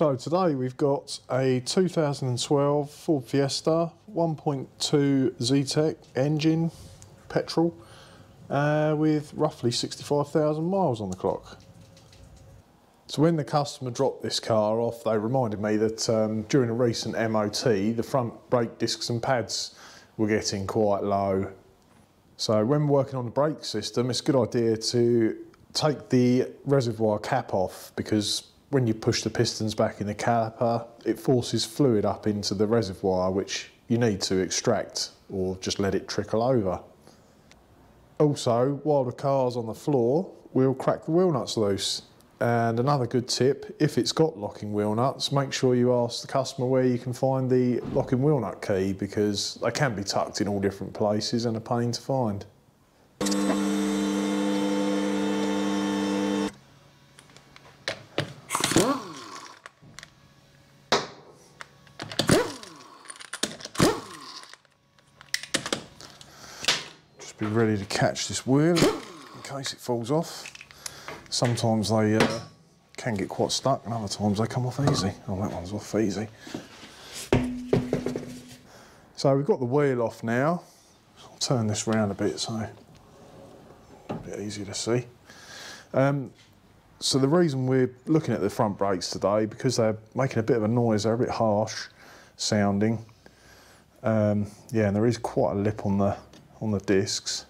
So today we've got a 2012 Ford Fiesta 1.2 Zetec engine, petrol, uh, with roughly 65,000 miles on the clock. So when the customer dropped this car off, they reminded me that um, during a recent MOT, the front brake discs and pads were getting quite low. So when working on the brake system, it's a good idea to take the reservoir cap off because when you push the pistons back in the caliper, it forces fluid up into the reservoir, which you need to extract or just let it trickle over. Also, while the car's on the floor, we'll crack the wheel nuts loose. And another good tip, if it's got locking wheel nuts, make sure you ask the customer where you can find the locking wheel nut key because they can be tucked in all different places and a pain to find. Catch this wheel in case it falls off. Sometimes they uh, can get quite stuck and other times they come off easy. Oh, that one's off easy. So we've got the wheel off now. I'll turn this round a bit so a bit easier to see. Um, so the reason we're looking at the front brakes today, because they're making a bit of a noise, they're a bit harsh sounding. Um, yeah, and there is quite a lip on the on the discs.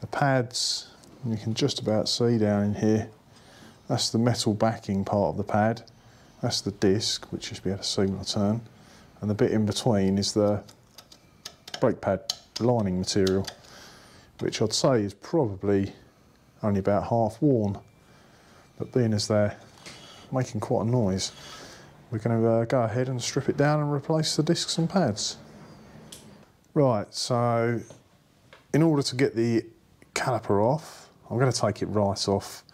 The pads, you can just about see down in here. That's the metal backing part of the pad. That's the disc, which you'll be able to see when I turn. And the bit in between is the brake pad lining material, which I'd say is probably only about half worn. But being as they're making quite a noise, we're going to uh, go ahead and strip it down and replace the discs and pads. Right, so in order to get the caliper off, I'm going to take it right off.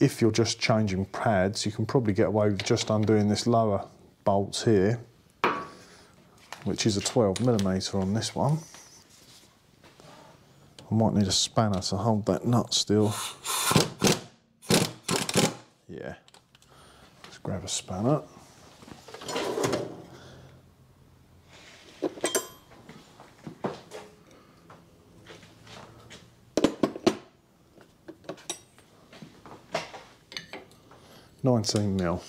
If you're just changing pads, you can probably get away with just undoing this lower bolt here, which is a 12 millimeter on this one. I might need a spanner to hold that nut still. Yeah, let's grab a spanner. Nineteen mil.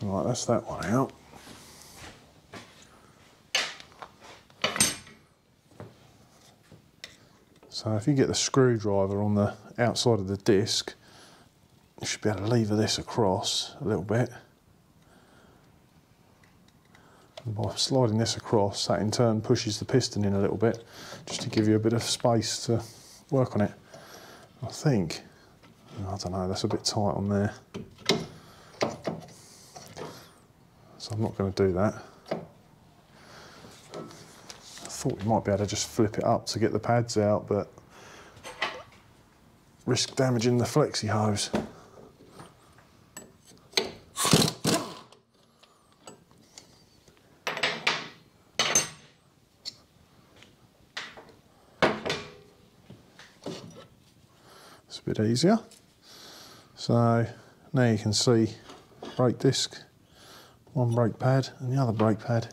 Right, that's that one out. So if you get the screwdriver on the outside of the disc, you should be able to lever this across a little bit. And by sliding this across, that in turn pushes the piston in a little bit, just to give you a bit of space to work on it. I think, I don't know, that's a bit tight on there. So I'm not going to do that. I thought we might be able to just flip it up to get the pads out, but risk damaging the flexi hose. Bit easier. So now you can see brake disc, one brake pad and the other brake pad.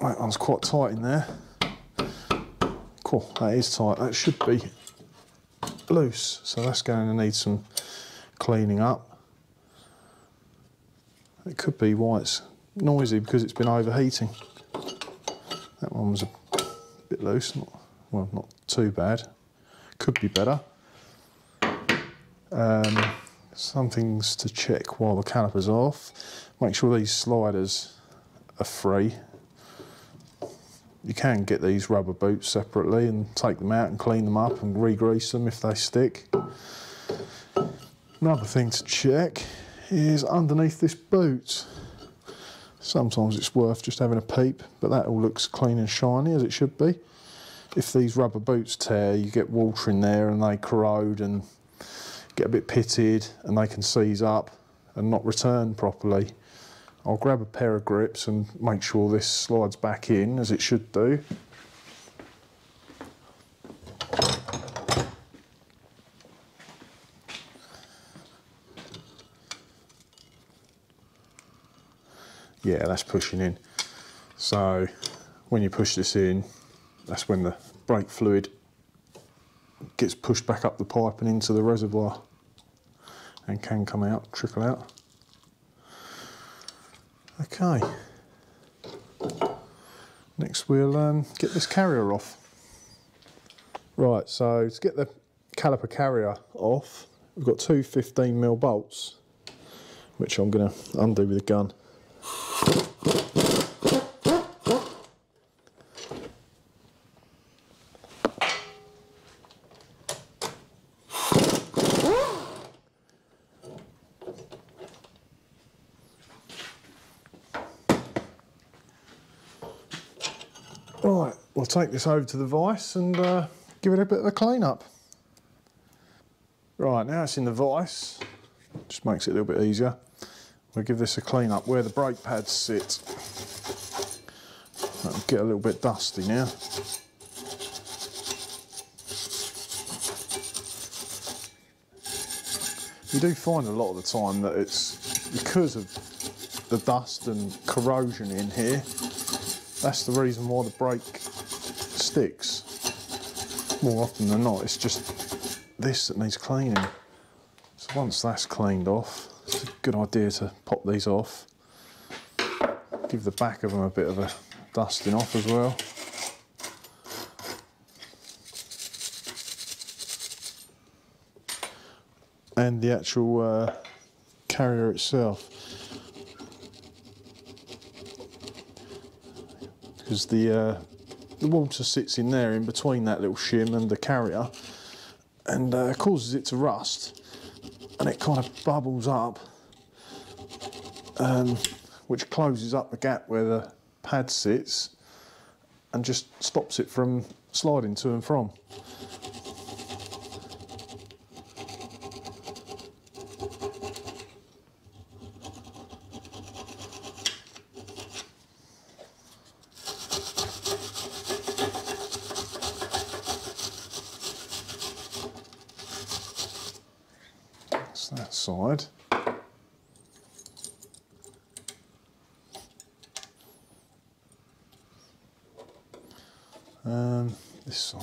That one's quite tight in there. Cool, that is tight. That should be loose. So that's going to need some cleaning up. It could be why it's noisy because it's been overheating. That one was a bit loose, not, well, not too bad. Could be better. Um, some things to check while the caliper's off. Make sure these sliders are free. You can get these rubber boots separately and take them out and clean them up and re-grease them if they stick. Another thing to check is underneath this boot. Sometimes it's worth just having a peep, but that all looks clean and shiny as it should be if these rubber boots tear, you get water in there and they corrode and get a bit pitted and they can seize up and not return properly. I'll grab a pair of grips and make sure this slides back in as it should do. Yeah, that's pushing in. So when you push this in, that's when the brake fluid gets pushed back up the pipe and into the reservoir and can come out, trickle out. Okay. Next we'll um, get this carrier off. Right, so to get the caliper carrier off, we've got two 15mm bolts, which I'm going to undo with a gun. Right, we'll take this over to the vise and uh, give it a bit of a clean up. Right, now it's in the vise, just makes it a little bit easier. We'll give this a clean up where the brake pads sit. That'll get a little bit dusty now. You do find a lot of the time that it's because of the dust and corrosion in here that's the reason why the brake sticks. More often than not, it's just this that needs cleaning. So once that's cleaned off, it's a good idea to pop these off. Give the back of them a bit of a dusting off as well. And the actual uh, carrier itself. because the uh, the water sits in there in between that little shim and the carrier and uh, causes it to rust and it kind of bubbles up um, which closes up the gap where the pad sits and just stops it from sliding to and from. that side. Um, this side.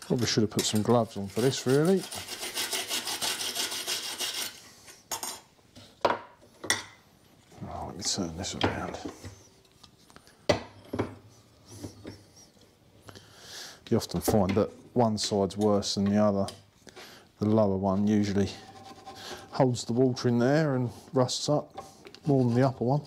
Probably should have put some gloves on for this really. Turn uh, this around. You often find that one side's worse than the other. The lower one usually holds the water in there and rusts up more than the upper one.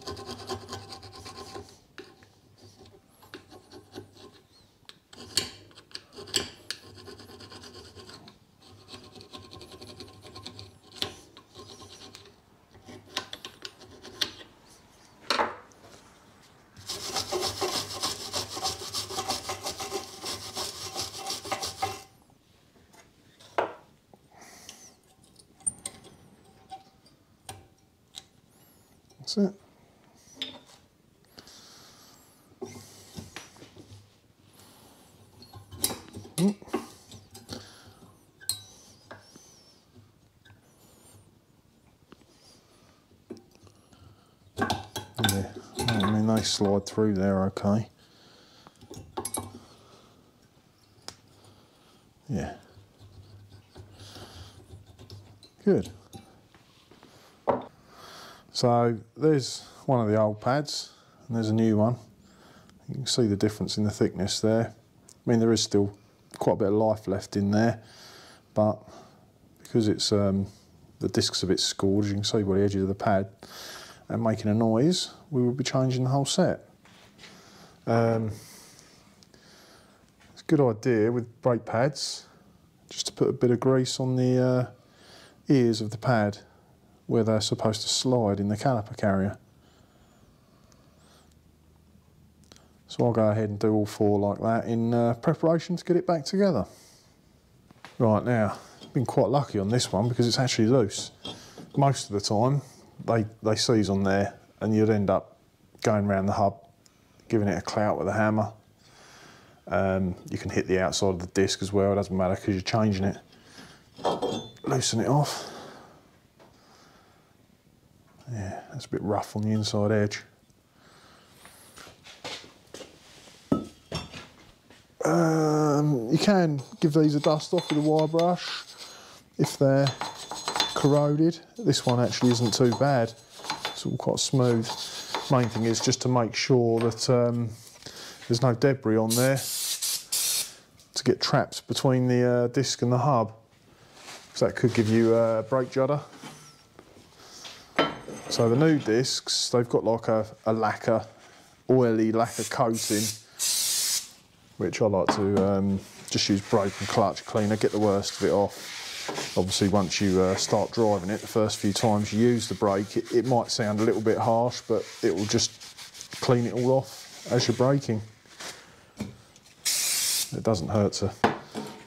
That's it. Yeah, I mean they slide through there okay. Yeah. Good. So there's one of the old pads and there's a new one. You can see the difference in the thickness there. I mean there is still quite a bit of life left in there but because it's um, the disc's a bit scored, you can see by the edges of the pad and making a noise, we will be changing the whole set. Um, it's a good idea with brake pads just to put a bit of grease on the uh, ears of the pad where they're supposed to slide in the caliper carrier. So I'll go ahead and do all four like that in uh, preparation to get it back together. Right now, been quite lucky on this one because it's actually loose. Most of the time, they, they seize on there and you'd end up going around the hub, giving it a clout with a hammer Um, you can hit the outside of the disc as well, it doesn't matter because you're changing it. Loosen it off. Yeah, that's a bit rough on the inside edge. Um, you can give these a dust off with a wire brush if they're corroded. This one actually isn't too bad. It's all quite smooth. Main thing is just to make sure that um, there's no debris on there to get trapped between the uh, disc and the hub. So that could give you a brake judder. So the new discs, they've got like a, a lacquer, oily lacquer coating, which I like to um, just use brake and clutch cleaner, get the worst of it off. Obviously, once you uh, start driving it, the first few times you use the brake, it, it might sound a little bit harsh, but it will just clean it all off as you're braking. It doesn't hurt to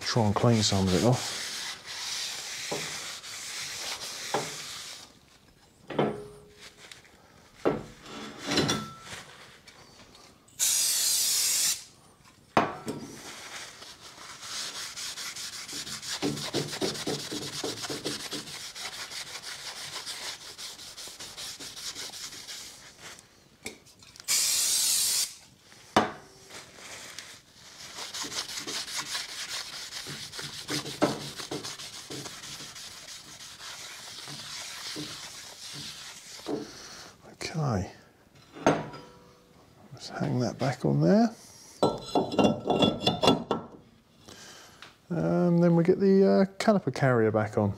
try and clean some of it off. Okay, let's hang that back on there. Um, then we get the uh, caliper carrier back on.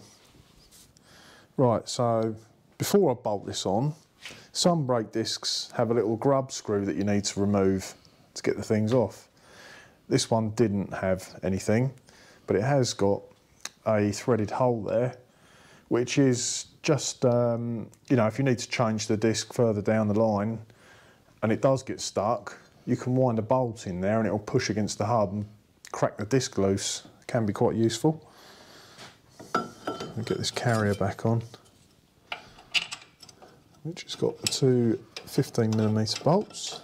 Right, so before I bolt this on, some brake discs have a little grub screw that you need to remove to get the things off. This one didn't have anything, but it has got a threaded hole there, which is just, um, you know, if you need to change the disc further down the line and it does get stuck, you can wind a bolt in there and it'll push against the hub and crack the disc loose. Can be quite useful. get this carrier back on, which has got the two 15 millimeter bolts.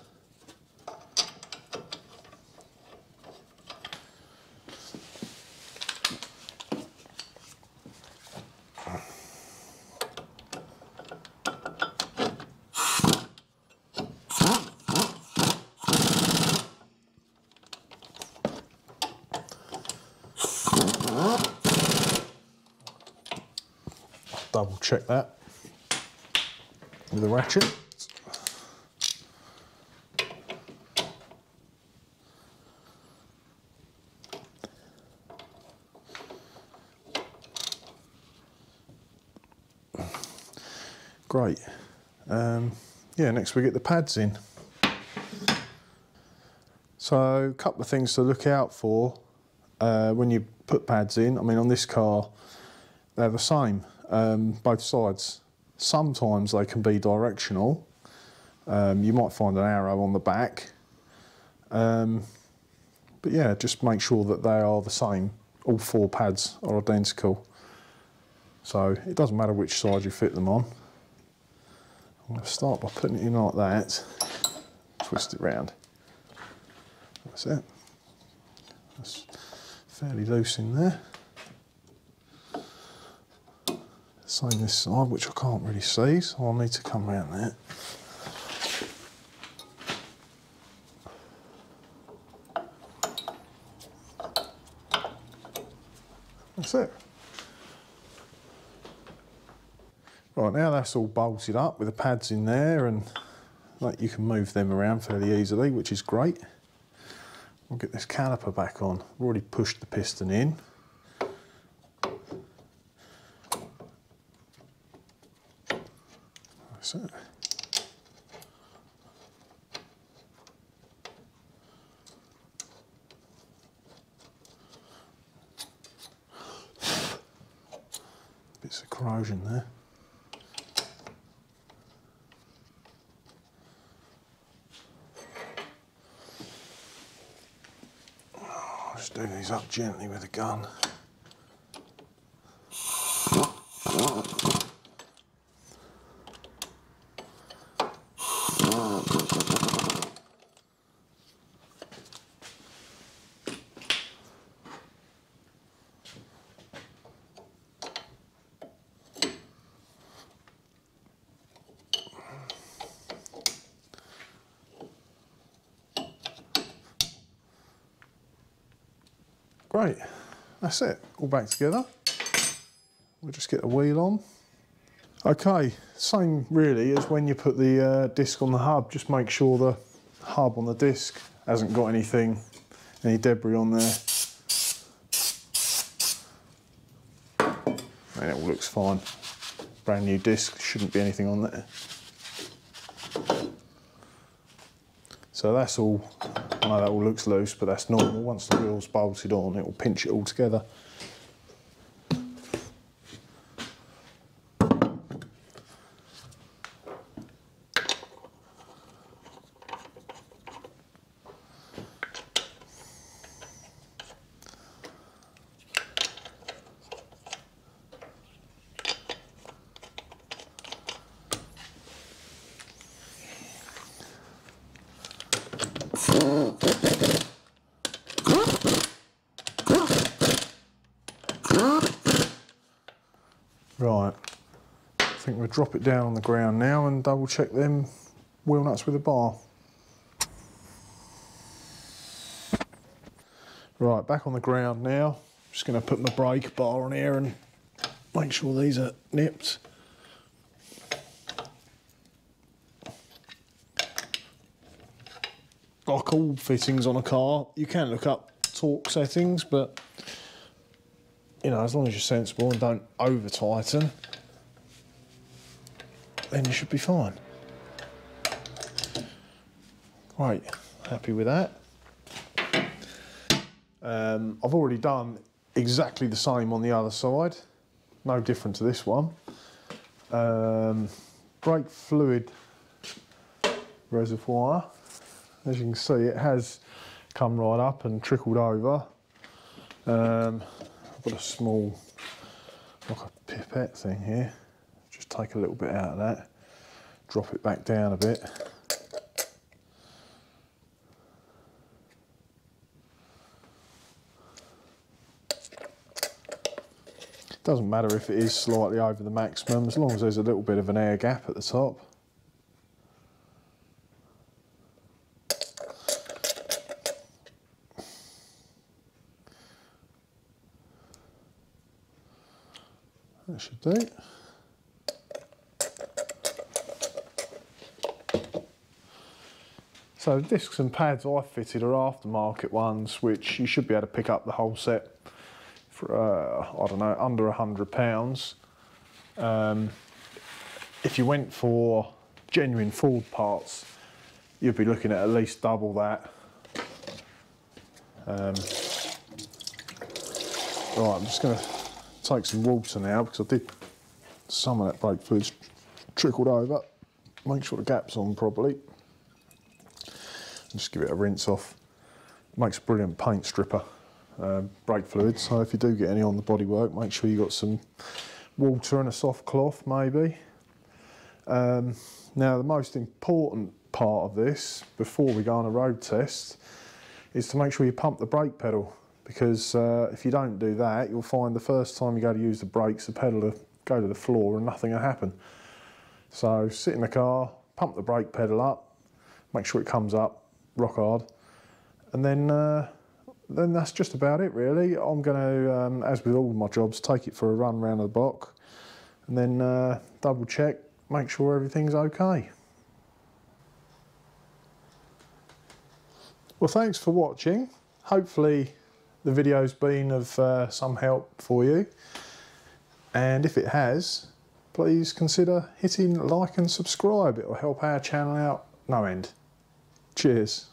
Double check that with a ratchet. Great. Um, yeah, next we get the pads in. So a couple of things to look out for uh, when you put pads in. I mean, on this car, they're the same um, both sides. Sometimes they can be directional. Um, you might find an arrow on the back. Um, but yeah, just make sure that they are the same. All four pads are identical. So it doesn't matter which side you fit them on. I'm going to start by putting it in like that. Twist it round. That's it. That's fairly loose in there. Same this side, which I can't really see, so I'll need to come around there. That's it. Right, now that's all bolted up with the pads in there and like you can move them around fairly easily, which is great. We'll get this caliper back on. We've already pushed the piston in. Bits of corrosion there. I'll just do these up gently with a gun. Great, that's it, all back together. We'll just get the wheel on. Okay, same really as when you put the uh, disc on the hub, just make sure the hub on the disc hasn't got anything, any debris on there. And it all looks fine. Brand new disc, shouldn't be anything on there. So that's all, I know that all looks loose, but that's normal. Once the wheel's bolted on, it will pinch it all together. Right, I think we'll drop it down on the ground now and double check them wheel nuts with a bar. Right, back on the ground now. Just going to put my brake bar on here and make sure these are nipped. Like all fittings on a car, you can look up torque settings, but you know, as long as you're sensible and don't over tighten, then you should be fine. Right, happy with that. Um, I've already done exactly the same on the other side, no different to this one. Um, brake fluid reservoir, as you can see, it has come right up and trickled over. Um, I've got a small, like a pipette thing here. Take a little bit out of that, drop it back down a bit. Doesn't matter if it is slightly over the maximum, as long as there's a little bit of an air gap at the top. That should do. So the discs and pads I've fitted are aftermarket ones, which you should be able to pick up the whole set for, uh, I don't know, under a hundred pounds. Um, if you went for genuine Ford parts, you'd be looking at at least double that. Um, right, I'm just going to take some water now because I did some of that brake fluid trickled over. Make sure the gap's on properly. Just give it a rinse off. Makes a brilliant paint stripper, um, brake fluid. So if you do get any on the bodywork, make sure you got some water and a soft cloth maybe. Um, now the most important part of this, before we go on a road test, is to make sure you pump the brake pedal because uh, if you don't do that, you'll find the first time you go to use the brakes, the pedal will go to the floor and nothing will happen. So sit in the car, pump the brake pedal up, make sure it comes up rock hard, and then uh, then that's just about it really. I'm going to, um, as with all my jobs, take it for a run around the block, and then uh, double check, make sure everything's okay. Well, thanks for watching. Hopefully the video's been of uh, some help for you. And if it has, please consider hitting like and subscribe. It will help our channel out no end. Cheers.